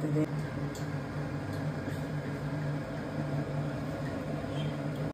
ಇರ್ತದೆ